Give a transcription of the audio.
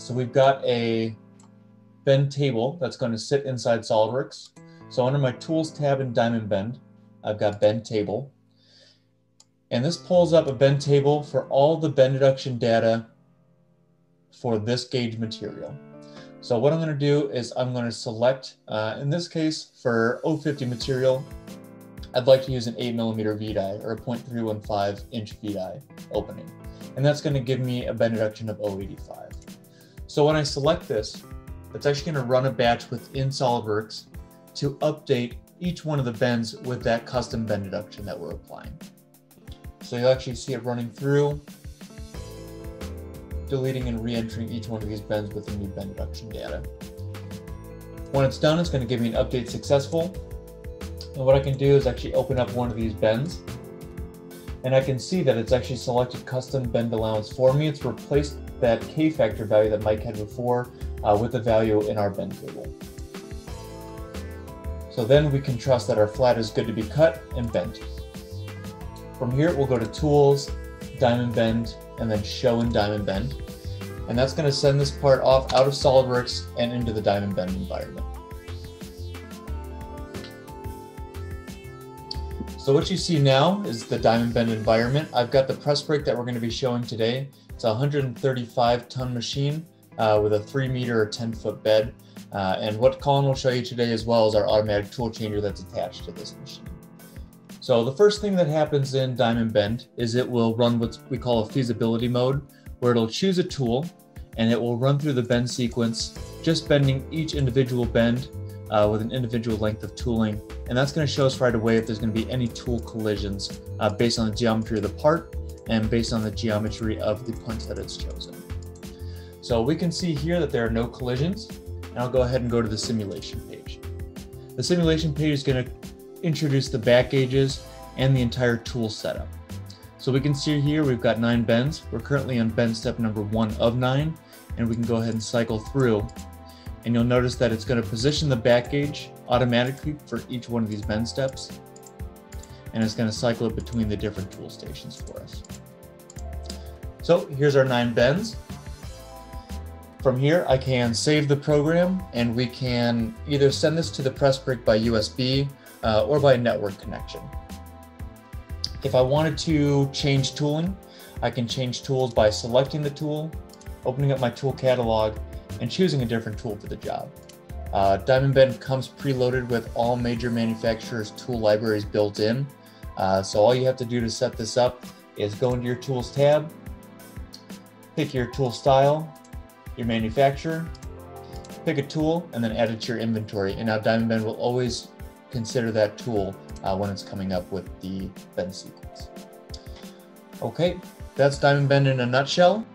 So we've got a bend table that's going to sit inside SOLIDWORKS. So under my Tools tab in Diamond Bend, I've got Bend Table. And this pulls up a bend table for all the bend deduction data for this gauge material. So what I'm going to do is I'm going to select, uh, in this case, for 050 material, I'd like to use an 8 millimeter V-die or a 0.315 inch V-die opening. And that's going to give me a bend deduction of 085. So when I select this, it's actually going to run a batch within SOLIDWORKS to update each one of the bends with that custom bend deduction that we're applying. So you'll actually see it running through, deleting and re-entering each one of these bends with the new bend deduction data. When it's done, it's going to give me an update successful. And what I can do is actually open up one of these bends. And I can see that it's actually selected custom bend allowance for me. It's replaced that K-factor value that Mike had before uh, with the value in our bend table. So then we can trust that our flat is good to be cut and bent. From here, we'll go to Tools, Diamond Bend, and then Show in Diamond Bend. And that's going to send this part off out of SOLIDWORKS and into the Diamond Bend environment. So what you see now is the Diamond Bend environment. I've got the press brake that we're going to be showing today. It's a 135 ton machine uh, with a three meter or 10 foot bed. Uh, and what Colin will show you today as well is our automatic tool changer that's attached to this machine. So the first thing that happens in Diamond Bend is it will run what we call a feasibility mode, where it'll choose a tool and it will run through the bend sequence, just bending each individual bend uh, with an individual length of tooling. And that's going to show us right away if there's going to be any tool collisions uh, based on the geometry of the part and based on the geometry of the punch that it's chosen. So we can see here that there are no collisions, and I'll go ahead and go to the simulation page. The simulation page is going to introduce the back gauges and the entire tool setup. So we can see here we've got nine bends. We're currently on bend step number one of nine, and we can go ahead and cycle through. And you'll notice that it's going to position the back gauge automatically for each one of these bend steps. And it's going to cycle it between the different tool stations for us. So here's our nine bends. From here, I can save the program and we can either send this to the press brake by USB uh, or by network connection. If I wanted to change tooling, I can change tools by selecting the tool, opening up my tool catalog, and choosing a different tool for the job. Uh, Diamond Bend comes preloaded with all major manufacturers' tool libraries built in. Uh, so all you have to do to set this up is go into your Tools tab, pick your tool style, your manufacturer, pick a tool, and then add it to your inventory. And now Diamond Bend will always consider that tool uh, when it's coming up with the bend sequence. Okay, that's Diamond Bend in a nutshell.